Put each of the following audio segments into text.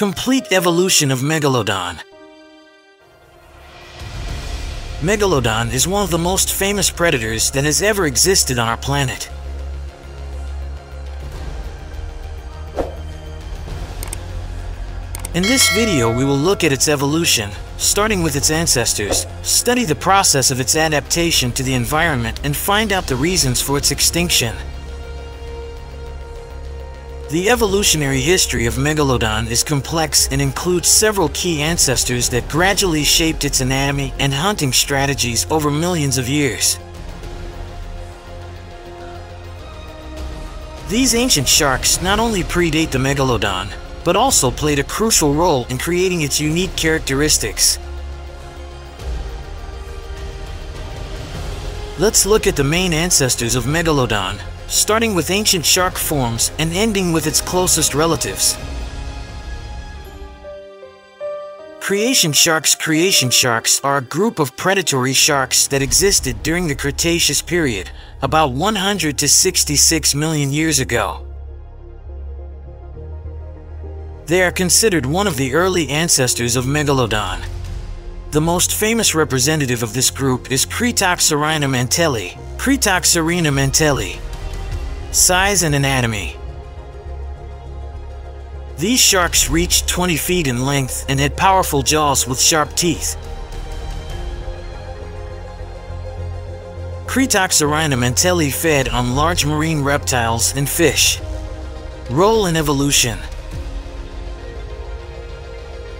Complete evolution of Megalodon. Megalodon is one of the most famous predators that has ever existed on our planet. In this video, we will look at its evolution, starting with its ancestors, study the process of its adaptation to the environment, and find out the reasons for its extinction. The evolutionary history of Megalodon is complex and includes several key ancestors that gradually shaped its anatomy and hunting strategies over millions of years. These ancient sharks not only predate the Megalodon, but also played a crucial role in creating its unique characteristics. Let's look at the main ancestors of Megalodon, starting with ancient shark forms and ending with its closest relatives. Creation sharks Creation sharks are a group of predatory sharks that existed during the Cretaceous period, about 100 to 66 million years ago. They are considered one of the early ancestors of Megalodon. The most famous representative of this group is Cretoxyrhina mantelli. Cretoxyrhina mantelli. Size and anatomy. These sharks reached 20 feet in length and had powerful jaws with sharp teeth. Cretoxyrhina mantelli fed on large marine reptiles and fish. Role in evolution.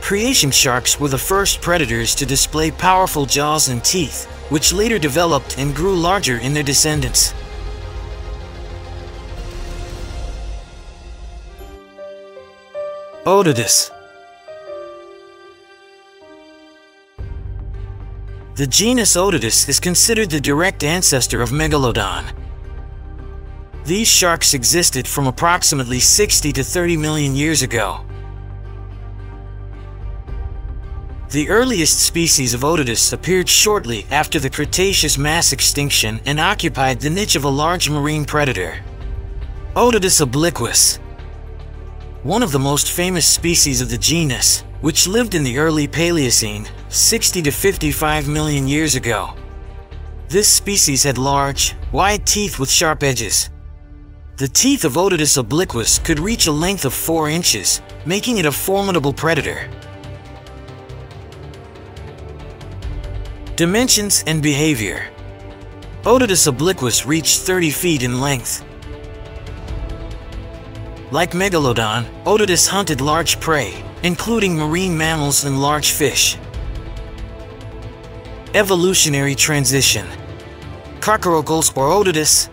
Creation sharks were the first predators to display powerful jaws and teeth, which later developed and grew larger in their descendants. Otodus The genus Otodus is considered the direct ancestor of Megalodon. These sharks existed from approximately 60 to 30 million years ago. The earliest species of Otodus appeared shortly after the Cretaceous mass extinction and occupied the niche of a large marine predator. Otodus obliquus. One of the most famous species of the genus, which lived in the early Paleocene, 60 to 55 million years ago. This species had large, wide teeth with sharp edges. The teeth of Otodus obliquus could reach a length of 4 inches, making it a formidable predator. Dimensions and behavior. Otodus obliquus reached 30 feet in length. Like Megalodon, Otodus hunted large prey, including marine mammals and large fish. Evolutionary transition. Carcharocles or Otodus.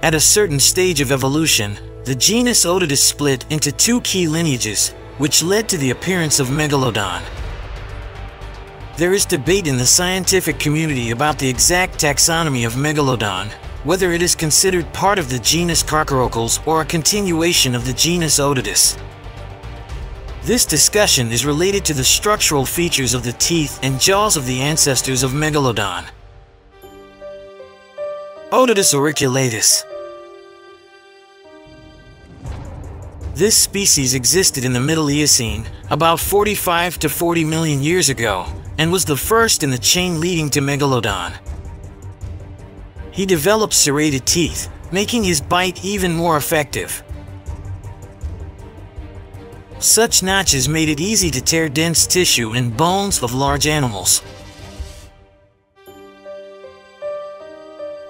At a certain stage of evolution, the genus Otodus split into two key lineages, which led to the appearance of Megalodon. There is debate in the scientific community about the exact taxonomy of Megalodon, whether it is considered part of the genus Carcharocles or a continuation of the genus Otodus. This discussion is related to the structural features of the teeth and jaws of the ancestors of Megalodon. Otodus auriculatus This species existed in the Middle Eocene, about 45 to 40 million years ago, and was the first in the chain leading to Megalodon. He developed serrated teeth, making his bite even more effective. Such notches made it easy to tear dense tissue and bones of large animals.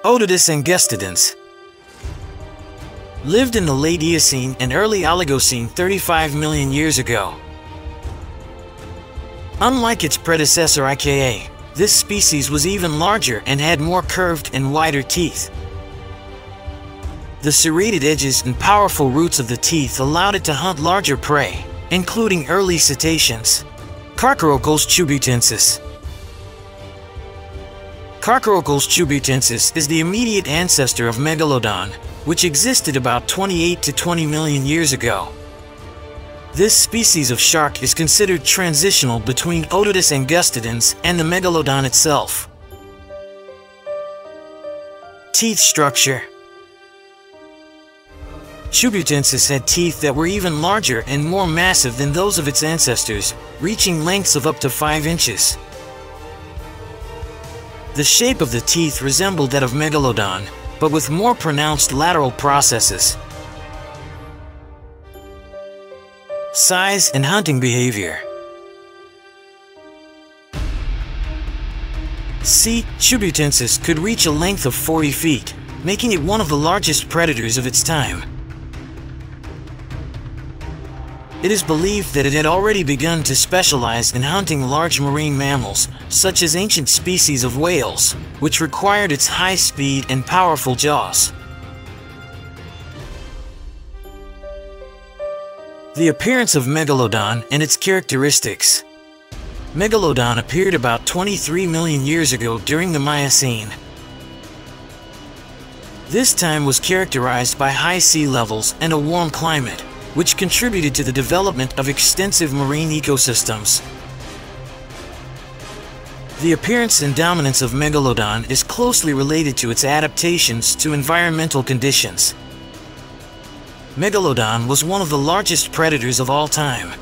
Otodus angustidens lived in the late Eocene and early Oligocene 35 million years ago. Unlike its predecessor IKA, this species was even larger and had more curved and wider teeth. The serrated edges and powerful roots of the teeth allowed it to hunt larger prey, including early cetaceans. Carcharocles chubutensis Carcharocles chubutensis is the immediate ancestor of Megalodon, which existed about 28 to 20 million years ago. This species of shark is considered transitional between Otodus angustidens and the megalodon itself. Teeth structure Chubutensis had teeth that were even larger and more massive than those of its ancestors, reaching lengths of up to 5 inches. The shape of the teeth resembled that of Megalodon, but with more pronounced lateral processes. Size and hunting behavior C. Chubutensis could reach a length of 40 feet, making it one of the largest predators of its time. It is believed that it had already begun to specialize in hunting large marine mammals, such as ancient species of whales, which required its high speed and powerful jaws. The appearance of Megalodon and its characteristics. Megalodon appeared about 23 million years ago during the Miocene. This time was characterized by high sea levels and a warm climate which contributed to the development of extensive marine ecosystems. The appearance and dominance of Megalodon is closely related to its adaptations to environmental conditions. Megalodon was one of the largest predators of all time.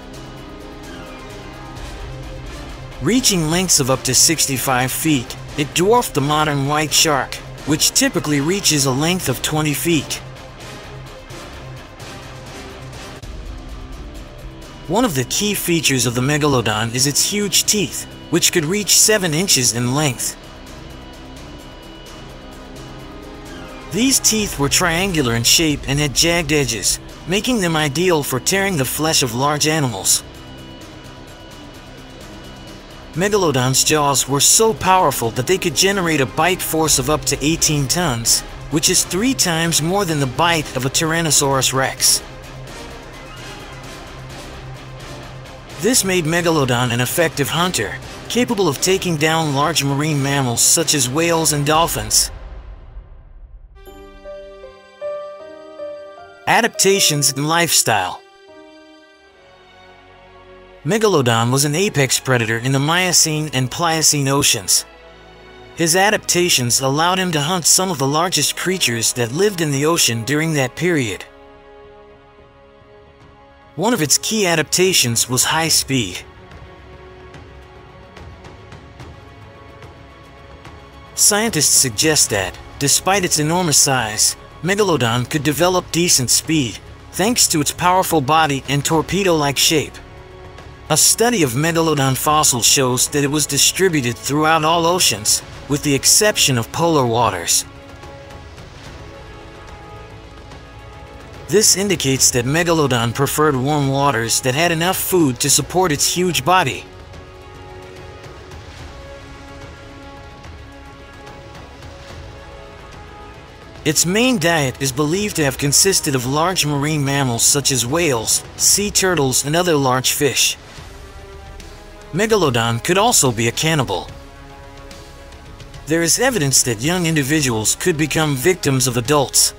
Reaching lengths of up to 65 feet, it dwarfed the modern white shark, which typically reaches a length of 20 feet. One of the key features of the Megalodon is its huge teeth, which could reach 7 inches in length. These teeth were triangular in shape and had jagged edges, making them ideal for tearing the flesh of large animals. Megalodon's jaws were so powerful that they could generate a bite force of up to 18 tons, which is three times more than the bite of a Tyrannosaurus rex. This made Megalodon an effective hunter, capable of taking down large marine mammals such as whales and dolphins. Adaptations and lifestyle Megalodon was an apex predator in the Miocene and Pliocene oceans. His adaptations allowed him to hunt some of the largest creatures that lived in the ocean during that period. One of its key adaptations was high speed. Scientists suggest that, despite its enormous size, Megalodon could develop decent speed, thanks to its powerful body and torpedo-like shape. A study of Megalodon fossils shows that it was distributed throughout all oceans, with the exception of polar waters. This indicates that Megalodon preferred warm waters that had enough food to support its huge body. Its main diet is believed to have consisted of large marine mammals such as whales, sea turtles, and other large fish. Megalodon could also be a cannibal. There is evidence that young individuals could become victims of adults,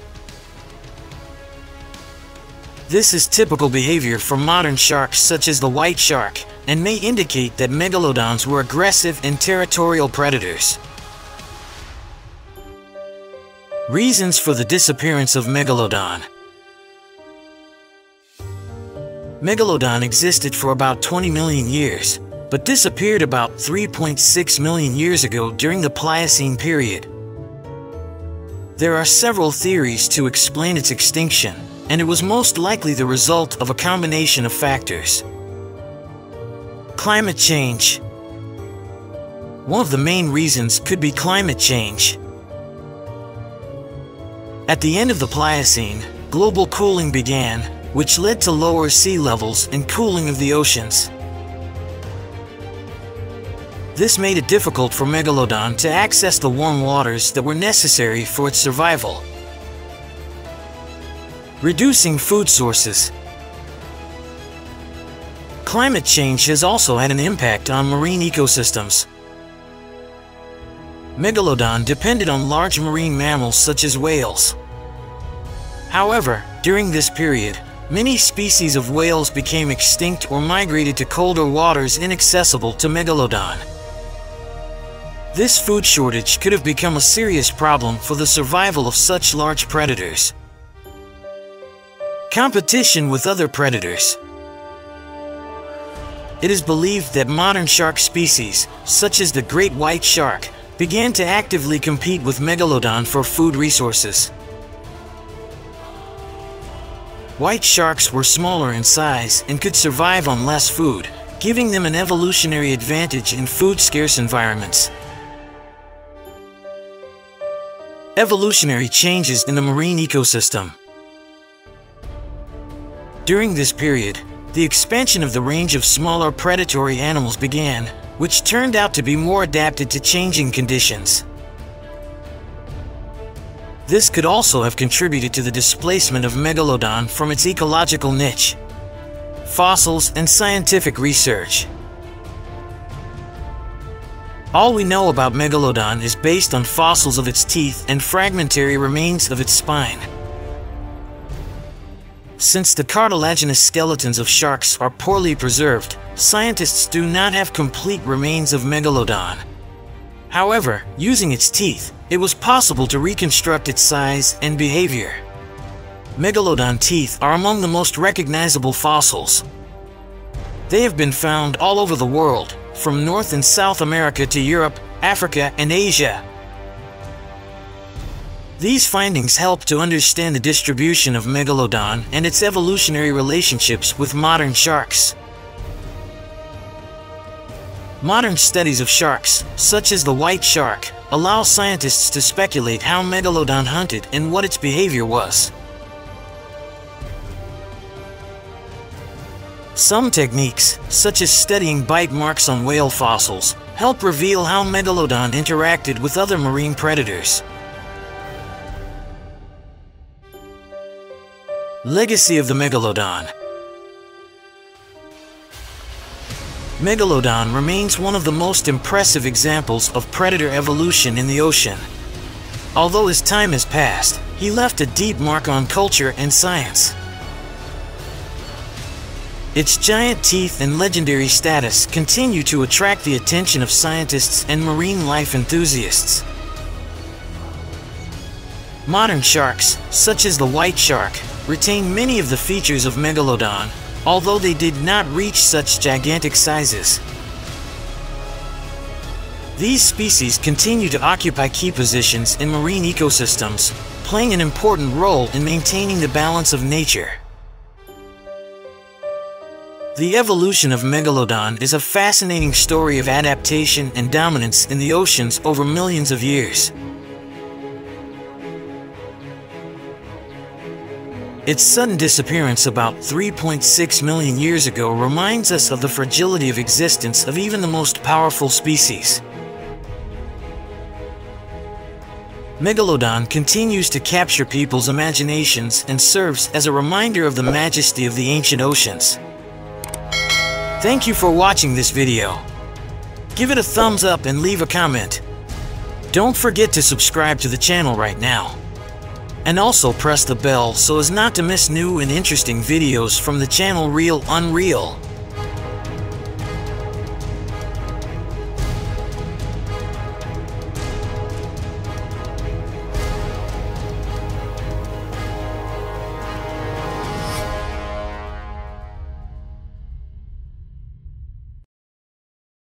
this is typical behavior for modern sharks such as the white shark and may indicate that megalodons were aggressive and territorial predators. Reasons for the disappearance of Megalodon Megalodon existed for about 20 million years, but disappeared about 3.6 million years ago during the Pliocene period. There are several theories to explain its extinction, and it was most likely the result of a combination of factors. Climate change. One of the main reasons could be climate change. At the end of the Pliocene, global cooling began, which led to lower sea levels and cooling of the oceans. This made it difficult for Megalodon to access the warm waters that were necessary for its survival. Reducing food sources. Climate change has also had an impact on marine ecosystems. Megalodon depended on large marine mammals such as whales. However, during this period, many species of whales became extinct or migrated to colder waters inaccessible to Megalodon. This food shortage could have become a serious problem for the survival of such large predators. Competition with other predators. It is believed that modern shark species, such as the great white shark, began to actively compete with Megalodon for food resources. White sharks were smaller in size and could survive on less food, giving them an evolutionary advantage in food-scarce environments. Evolutionary changes in the marine ecosystem. During this period, the expansion of the range of smaller predatory animals began, which turned out to be more adapted to changing conditions. This could also have contributed to the displacement of Megalodon from its ecological niche. Fossils and scientific research. All we know about Megalodon is based on fossils of its teeth and fragmentary remains of its spine. Since the cartilaginous skeletons of sharks are poorly preserved, scientists do not have complete remains of Megalodon. However, using its teeth, it was possible to reconstruct its size and behavior. Megalodon teeth are among the most recognizable fossils. They have been found all over the world, from North and South America to Europe, Africa, and Asia. These findings help to understand the distribution of Megalodon and its evolutionary relationships with modern sharks. Modern studies of sharks, such as the white shark, allow scientists to speculate how Megalodon hunted and what its behavior was. Some techniques, such as studying bite marks on whale fossils, help reveal how Megalodon interacted with other marine predators. Legacy of the Megalodon Megalodon remains one of the most impressive examples of predator evolution in the ocean. Although his time has passed, he left a deep mark on culture and science. Its giant teeth and legendary status continue to attract the attention of scientists and marine life enthusiasts. Modern sharks, such as the white shark, retain many of the features of Megalodon, although they did not reach such gigantic sizes. These species continue to occupy key positions in marine ecosystems, playing an important role in maintaining the balance of nature. The evolution of Megalodon is a fascinating story of adaptation and dominance in the oceans over millions of years. Its sudden disappearance about 3.6 million years ago reminds us of the fragility of existence of even the most powerful species. Megalodon continues to capture people's imaginations and serves as a reminder of the majesty of the ancient oceans. Thank you for watching this video. Give it a thumbs up and leave a comment. Don't forget to subscribe to the channel right now. And also press the bell so as not to miss new and interesting videos from the channel Real Unreal.